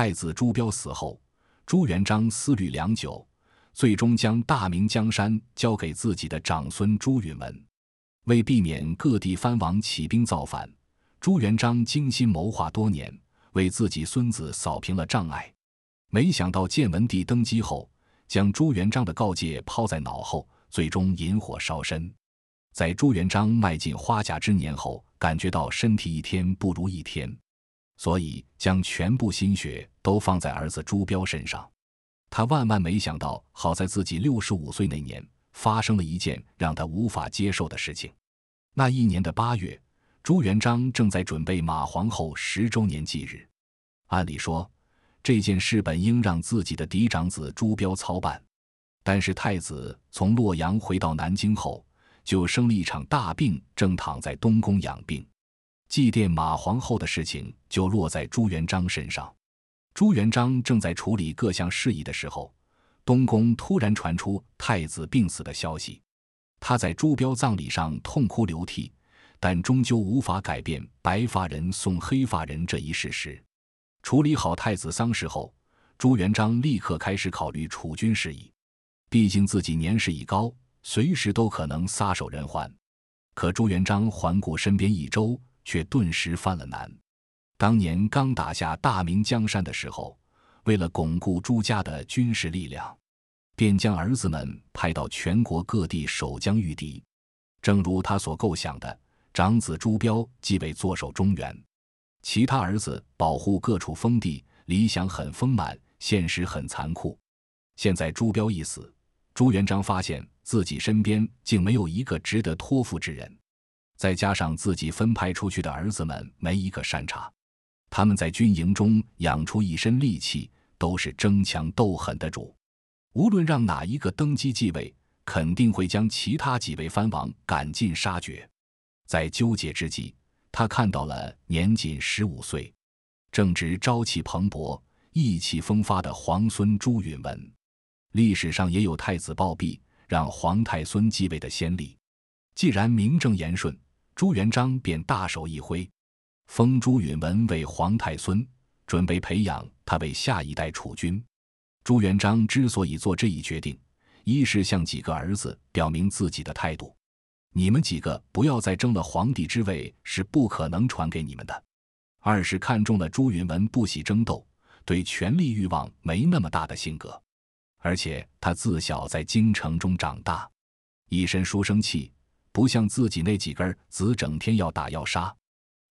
太子朱标死后，朱元璋思虑良久，最终将大明江山交给自己的长孙朱允文。为避免各地藩王起兵造反，朱元璋精心谋划多年，为自己孙子扫平了障碍。没想到建文帝登基后，将朱元璋的告诫抛在脑后，最终引火烧身。在朱元璋迈进花甲之年后，感觉到身体一天不如一天，所以将全部心血都放在儿子朱标身上。他万万没想到，好在自己六十五岁那年，发生了一件让他无法接受的事情。那一年的八月，朱元璋正在准备马皇后十周年忌日。按理说，这件事本应让自己的嫡长子朱标操办，但是太子从洛阳回到南京后。就生了一场大病，正躺在东宫养病，祭奠马皇后的事情就落在朱元璋身上。朱元璋正在处理各项事宜的时候，东宫突然传出太子病死的消息。他在朱标葬礼上痛哭流涕，但终究无法改变白发人送黑发人这一事实。处理好太子丧事后，朱元璋立刻开始考虑储君事宜，毕竟自己年事已高。随时都可能撒手人寰，可朱元璋环顾身边一周，却顿时犯了难。当年刚打下大明江山的时候，为了巩固朱家的军事力量，便将儿子们派到全国各地守疆御敌。正如他所构想的，长子朱标继位坐守中原，其他儿子保护各处封地，理想很丰满，现实很残酷。现在朱标一死。朱元璋发现自己身边竟没有一个值得托付之人，再加上自己分派出去的儿子们没一个善茬，他们在军营中养出一身戾气，都是争强斗狠的主。无论让哪一个登基继位，肯定会将其他几位藩王赶尽杀绝。在纠结之际，他看到了年仅十五岁、正值朝气蓬勃、意气风发的皇孙朱允文。历史上也有太子暴毙让皇太孙继位的先例。既然名正言顺，朱元璋便大手一挥，封朱允文为皇太孙，准备培养他为下一代储君。朱元璋之所以做这一决定，一是向几个儿子表明自己的态度：你们几个不要再争了，皇帝之位是不可能传给你们的；二是看中了朱允文不喜争斗，对权力欲望没那么大的性格。而且他自小在京城中长大，一身书生气，不像自己那几根子整天要打要杀。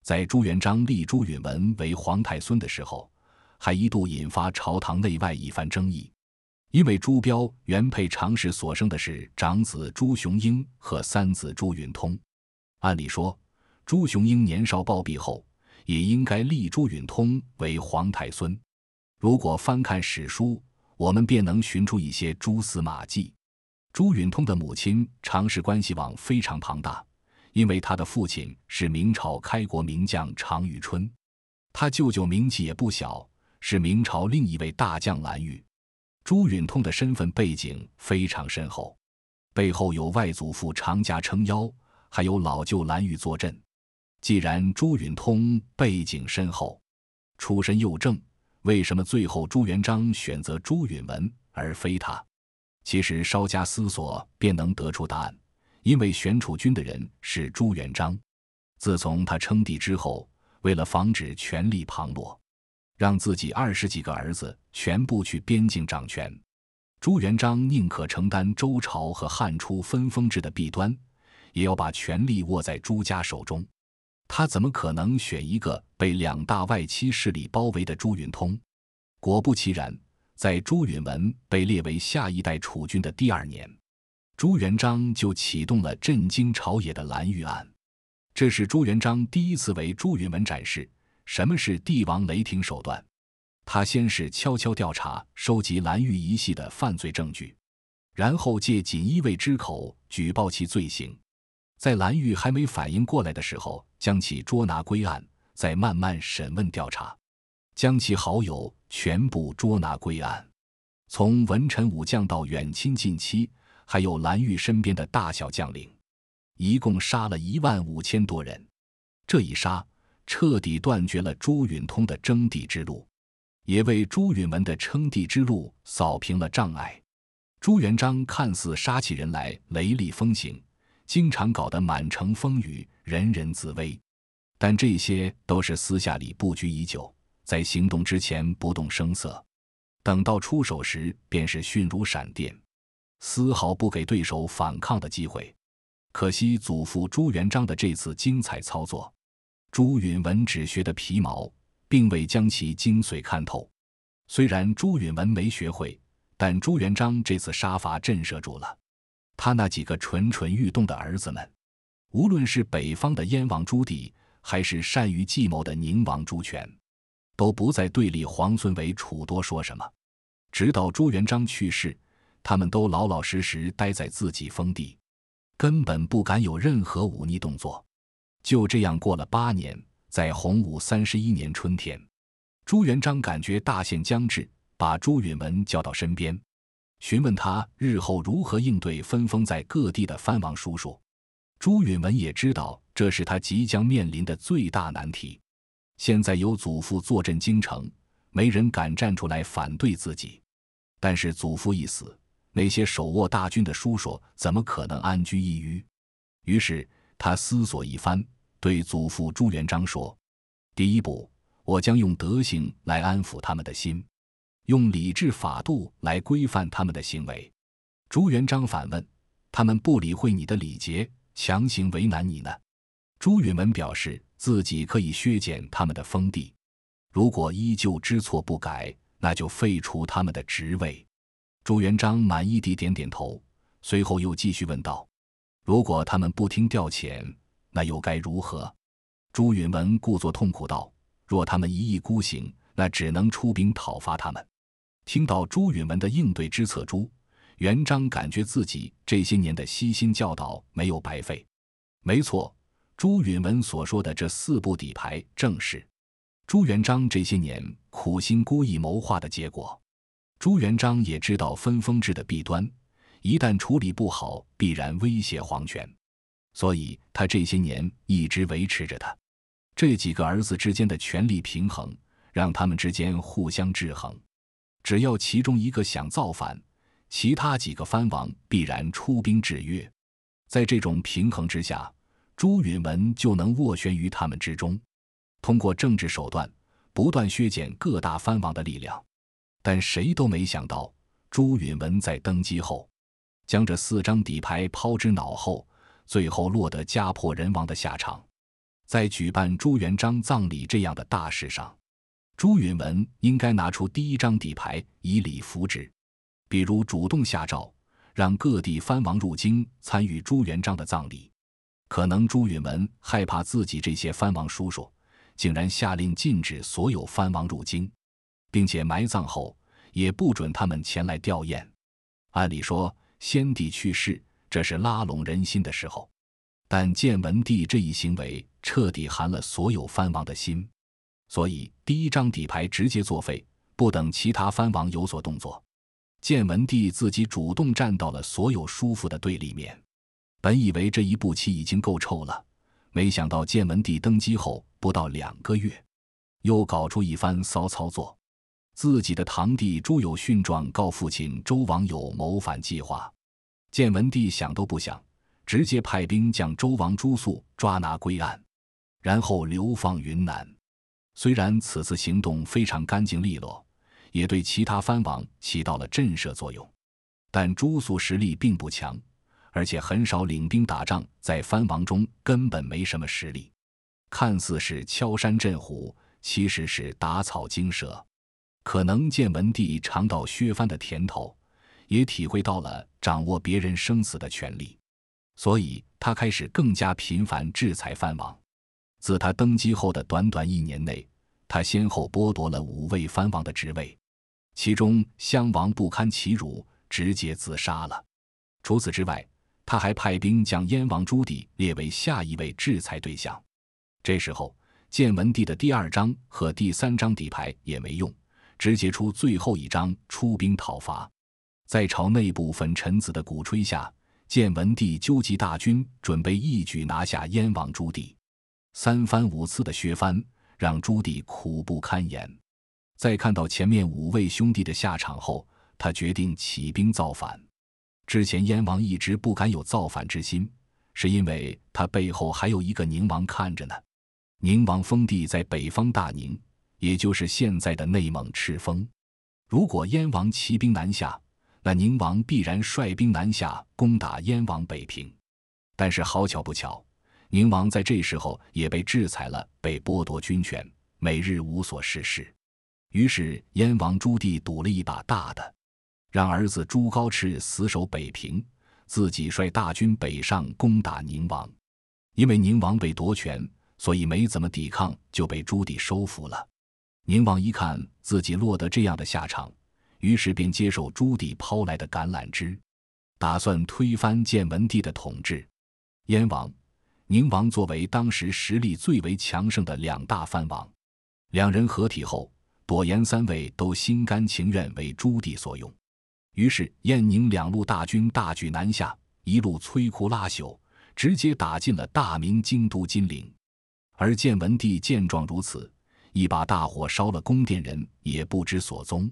在朱元璋立朱允文为皇太孙的时候，还一度引发朝堂内外一番争议，因为朱标原配常氏所生的是长子朱雄英和三子朱允通。按理说，朱雄英年少暴毙后，也应该立朱允通为皇太孙。如果翻看史书，我们便能寻出一些蛛丝马迹。朱允通的母亲常氏关系网非常庞大，因为他的父亲是明朝开国名将常遇春，他舅舅名气也不小，是明朝另一位大将蓝玉。朱允通的身份背景非常深厚，背后有外祖父常家撑腰，还有老舅蓝玉坐镇。既然朱允通背景深厚，出身又正。为什么最后朱元璋选择朱允文而非他？其实稍加思索便能得出答案。因为选储君的人是朱元璋。自从他称帝之后，为了防止权力旁落，让自己二十几个儿子全部去边境掌权，朱元璋宁可承担周朝和汉初分封制的弊端，也要把权力握在朱家手中。他怎么可能选一个被两大外戚势力包围的朱允通？果不其然，在朱允文被列为下一代储君的第二年，朱元璋就启动了震惊朝野的蓝玉案。这是朱元璋第一次为朱允文展示什么是帝王雷霆手段。他先是悄悄调查、收集蓝玉一系的犯罪证据，然后借锦衣卫之口举报其罪行。在蓝玉还没反应过来的时候，将其捉拿归案，再慢慢审问调查，将其好友全部捉拿归案，从文臣武将到远亲近戚，还有蓝玉身边的大小将领，一共杀了一万五千多人。这一杀，彻底断绝了朱允通的征地之路。也为朱允文的称帝之路扫平了障碍。朱元璋看似杀起人来雷厉风行，经常搞得满城风雨，人人自危，但这些都是私下里布局已久，在行动之前不动声色，等到出手时便是迅如闪电，丝毫不给对手反抗的机会。可惜祖父朱元璋的这次精彩操作，朱允文只学的皮毛，并未将其精髓看透。虽然朱允文没学会，但朱元璋这次杀伐震慑住了他那几个蠢蠢欲动的儿子们。无论是北方的燕王朱棣，还是善于计谋的宁王朱权，都不再对立皇孙为楚多说什么。直到朱元璋去世，他们都老老实实待在自己封地。根本不敢有任何忤逆动作。就这样过了八年，在洪武三十一年春天，朱元璋感觉大限将至，把朱允文叫到身边，询问他日后如何应对分封在各地的藩王叔叔。朱允文也知道这是他即将面临的最大难题。现在有祖父坐镇京城，没人敢站出来反对自己。但是祖父一死。那些手握大军的叔叔怎么可能安居一隅？于是他思索一番，对祖父朱元璋说：“第一步，我将用德行来安抚他们的心，用礼制法度来规范他们的行为。”朱元璋反问：“他们不理会你的礼节，强行为难你呢？”朱允文表示自己可以削减他们的封地，如果依旧知错不改，那就废除他们的职位。朱元璋满意地点点头，随后又继续问道：“如果他们不听调遣，那又该如何？”朱允文故作痛苦道：“若他们一意孤行，那只能出兵讨伐他们。”听到朱允文的应对之策，朱元璋感觉自己这些年的悉心教导没有白费。没错，朱允文所说的这四步底牌，正是朱元璋这些年苦心孤诣谋划的结果。朱元璋也知道分封制的弊端，一旦处理不好，必然威胁皇权，所以他这些年一直维持着他这几个儿子之间的权力平衡，让他们之间互相制衡。只要其中一个想造反，其他几个藩王必然出兵制约。在这种平衡之下，朱允文就能斡旋于他们之中，通过政治手段不断削减各大藩王的力量。但谁都没想到，朱允文在登基后，将这四张底牌抛之脑后，最后落得家破人亡的下场。在举办朱元璋葬礼这样的大事上，朱允文应该拿出第一张底牌，以礼服之，比如主动下诏，让各地藩王入京参与朱元璋的葬礼。可能朱允文害怕自己这些藩王叔叔，竟然下令禁止所有藩王入京。并且埋葬后也不准他们前来吊唁。按理说，先帝去世，这是拉拢人心的时候。但建文帝这一行为彻底寒了所有藩王的心，所以第一张底牌直接作废，不等其他藩王有所动作，建文帝自己主动站到了所有叔父的对立面。本以为这一步棋已经够臭了，没想到建文帝登基后不到两个月，又搞出一番骚操作。自己的堂弟朱友训状告父亲周王有谋反计划，建文帝想都不想，直接派兵将周王朱肃抓拿归案，然后流放云南。虽然此次行动非常干净利落，也对其他藩王起到了震慑作用，但朱肃实力并不强，而且很少领兵打仗，在藩王中根本没什么实力。看似是敲山震虎，其实是打草惊蛇。可能建文帝尝到削藩的甜头，也体会到了掌握别人生死的权利，所以他开始更加频繁制裁藩王。自他登基后的短短一年内，他先后剥夺了五位藩王的职位，其中襄王不堪其辱，直接自杀了。除此之外，他还派兵将燕王朱棣列为下一位制裁对象。这时候，建文帝的第二张和第三张底牌也没用。直接出最后一张，出兵讨伐。在朝内部粉臣子的鼓吹下，建文帝纠集大军，准备一举拿下燕王朱棣。三番五次的削藩，让朱棣苦不堪言。在看到前面五位兄弟的下场后，他决定起兵造反。之前燕王一直不敢有造反之心，是因为他背后还有一个宁王看着呢。宁王封地在北方大宁，也就是现在的内蒙赤峰。如果燕王骑兵南下，那宁王必然率兵南下攻打燕王北平。但是好巧不巧，宁王在这时候也被制裁了，被剥夺军权，每日无所事事。于是，燕王朱棣赌了一把大的，让儿子朱高炽死守北平，自己率大军北上攻打宁王。因为宁王被夺权，所以没怎么抵抗，就被朱棣收服了。宁王一看自己落得这样的下场，于是便接受朱棣抛来的橄榄枝，打算推翻建文帝的统治。燕王、宁王作为当时实力最为强盛的两大藩王，两人合体后。朵颜三位都心甘情愿为朱棣所用，于是燕宁两路大军大举南下，一路摧枯拉朽，直接打进了大明京都金陵。而建文帝见状如此，一把大火烧了宫殿，人也不知所踪。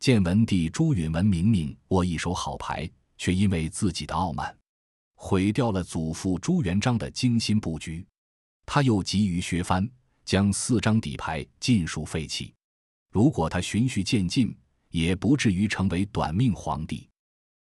建文帝朱允文明明握一手好牌，却因为自己的傲慢，毁掉了祖父朱元璋的精心布局。他又急于削藩，将四张底牌尽数废弃。如果他循序渐进，也不至于成为短命皇帝。